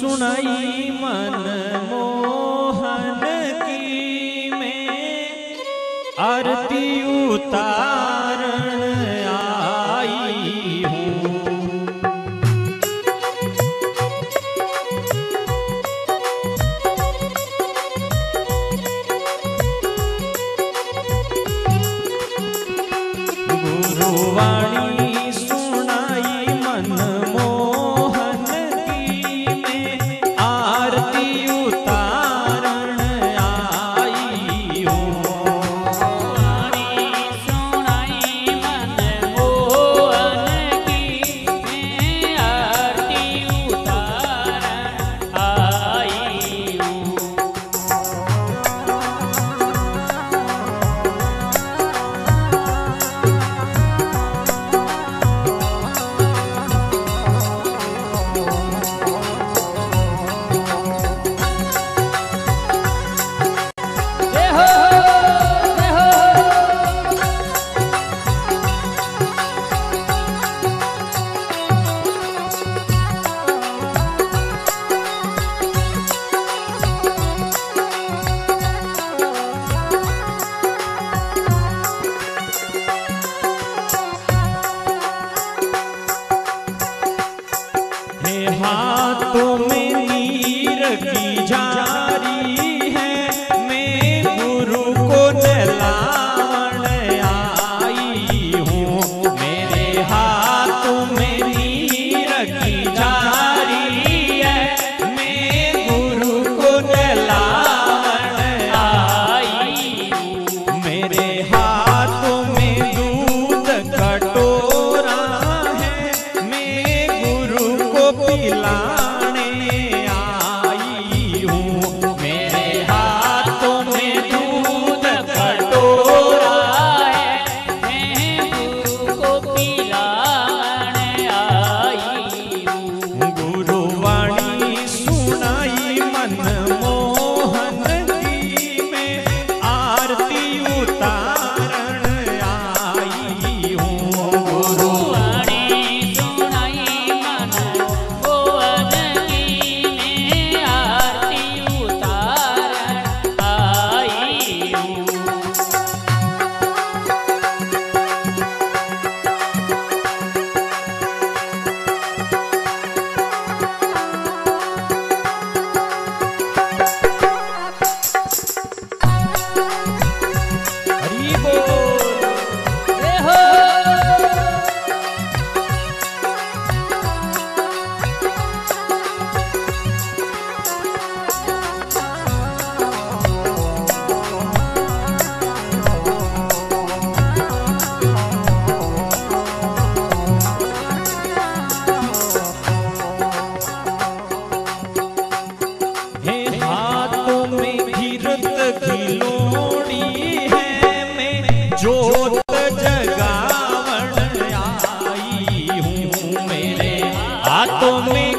सुनाई मन मोहन की में। आरती उतारण आई हूँ। गुरुवाणी তুমি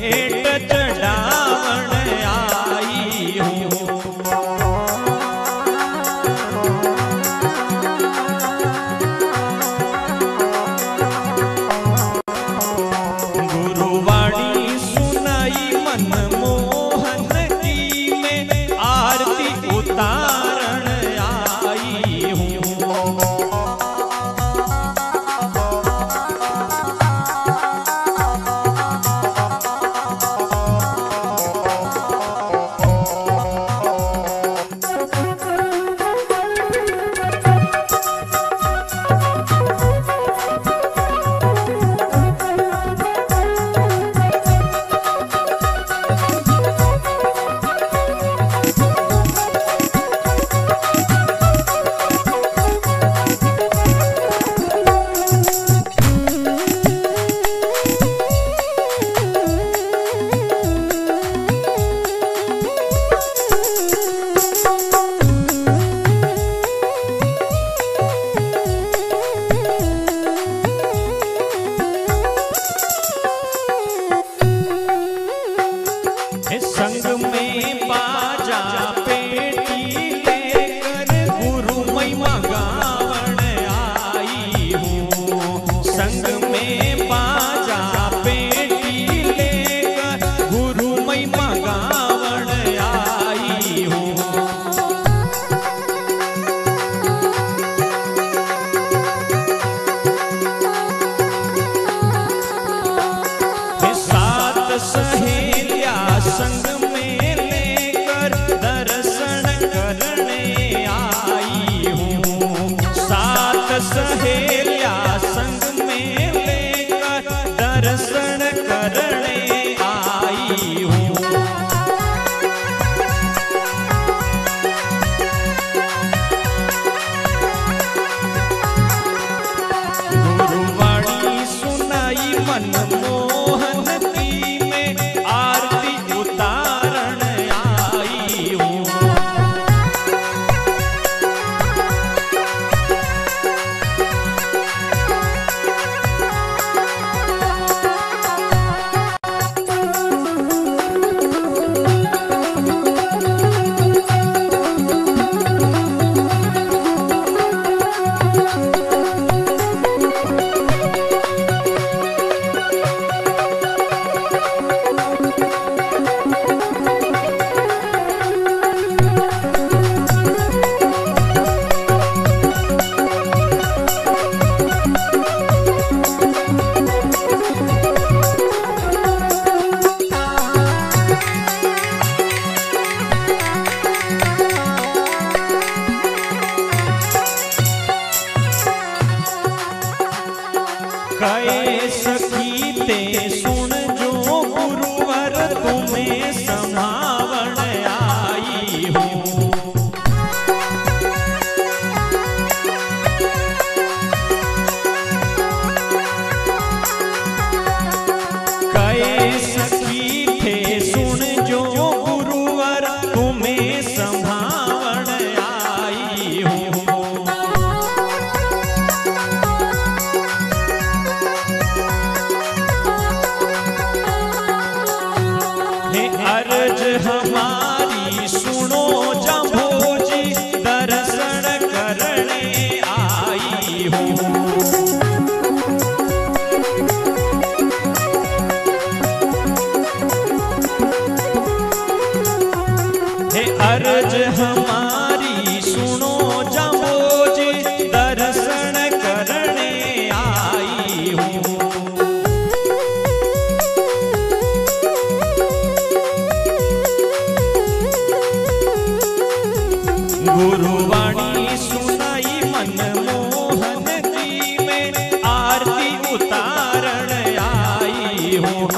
भेंट सहेलिया संग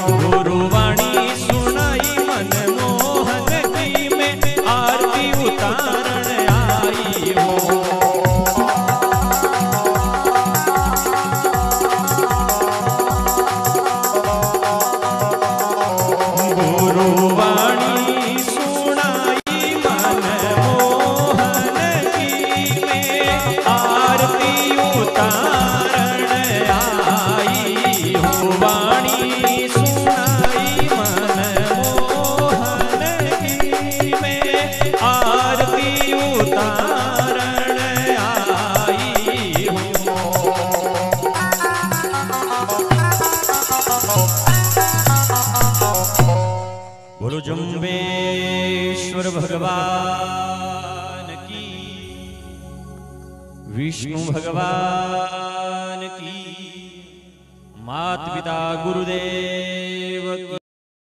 ಗುರುವ बोलो जम्बेश्वर भगवान की। विष्णु भगवान की। मात पिता गुरुदेव